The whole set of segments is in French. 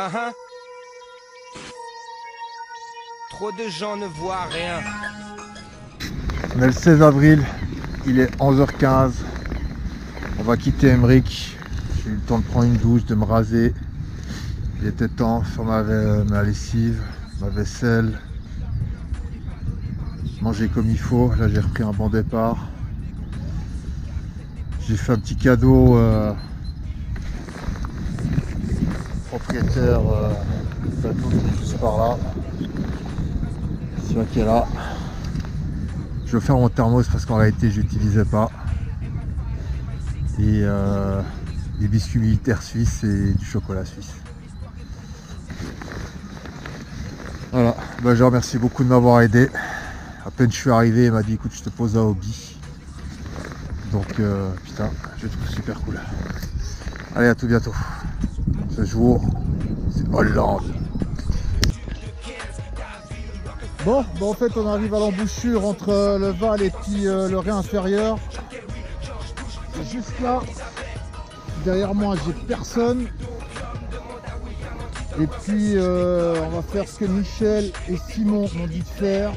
Ah, ah. Trop de gens ne voient rien. On est le 16 avril, il est 11h15. On va quitter Emmerich. J'ai eu le temps de prendre une douche, de me raser. Il était temps, faire ma, ma lessive, ma vaisselle, manger comme il faut. Là j'ai repris un bon départ. J'ai fait un petit cadeau euh, propriétaire euh, bateau qui est juste par là. Celui qui est là. Je vais faire mon thermos parce qu'en réalité je n'utilisais pas. Et euh, des biscuits militaires suisses et du chocolat suisse. Voilà, bah, je remercie beaucoup de m'avoir aidé. À peine je suis arrivé, il m'a dit écoute je te pose un hobby. Donc euh, putain, je trouve super cool. Allez à tout bientôt. Ce jour, c'est Hollande. Bon, en fait on arrive à l'embouchure entre le Val et puis euh, le Rhin inférieur. Juste là. Derrière moi j'ai personne. Et puis euh, on va faire ce que Michel et Simon m'ont dit de faire.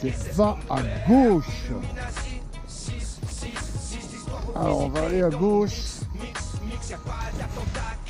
C'est va à gauche. Alors on va aller à gauche.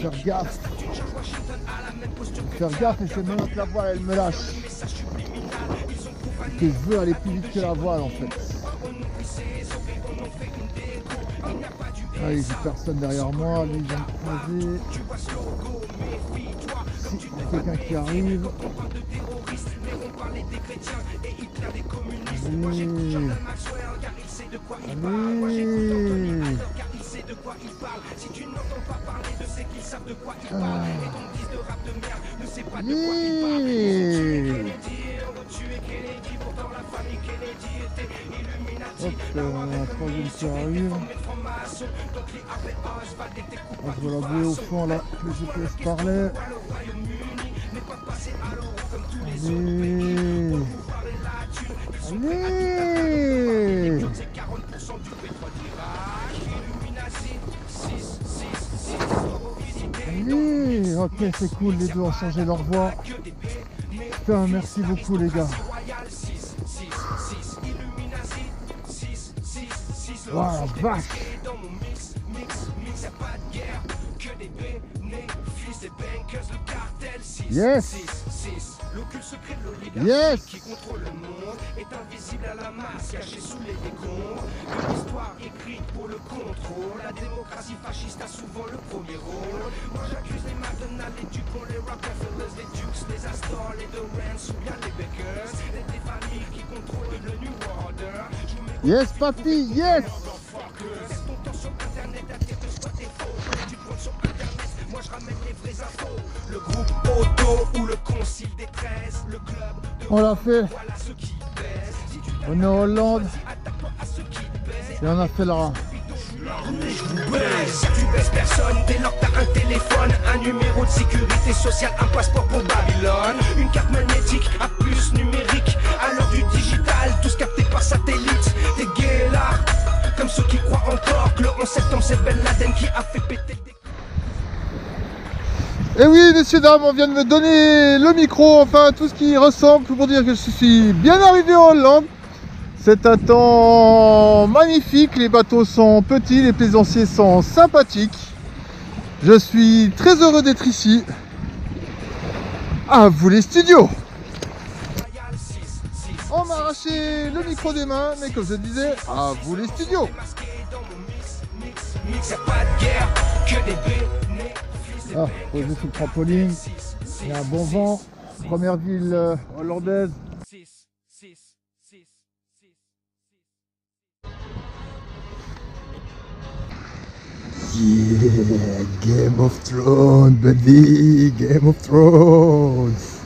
Faire gaffe. Faire gaffe et c'est que la voile elle me lâche. Je veux aller plus vite que la voile en fait. Ah, il personne derrière moi, lui vient de croiser. Il y a quelqu'un qui arrive. Allez. Allez. Hop, euh, la troisième qui arrive. On je la bouée au fond là, le GPS parlait. Allez. Allez Ok, c'est cool, les deux ont changé leur voix. Putain, merci beaucoup les gars. Wow, vache Yes Yes qui contrôle le monde est invisible à la masse, caché sous les décombres. Une histoire écrite pour le contrôle. La démocratie fasciste a souvent le premier rôle. Moi j'accuse les McDonald's, les Dupont, les Rockefellers, les Dukes, les Astor, les Dorrance ou bien les Bakers. Les, les familles qui contrôlent le New Order. Yes, papi, yes! Moi je ramène les vraies infos. Le groupe Auto ou le concile des 13. Le club de On l'a fait. Voilà ce qui. Si on est en Hollande. Et on a fait la. Si tu baisses personne, dès lors que t'as un téléphone, un numéro de sécurité sociale, un passeport pour Babylone, une carte magnétique, un plus numérique, Et oui, messieurs, dames, on vient de me donner le micro, enfin tout ce qui ressemble pour dire que je suis bien arrivé en Hollande. C'est un temps magnifique, les bateaux sont petits, les plaisanciers sont sympathiques. Je suis très heureux d'être ici. À vous les studios On m'a arraché le micro des mains, mais comme je disais, à vous les studios ah, posé sur le trampoline, il y a un bon vent, première ville euh, hollandaise. Yeah, Game of Thrones, baby, Game of Thrones.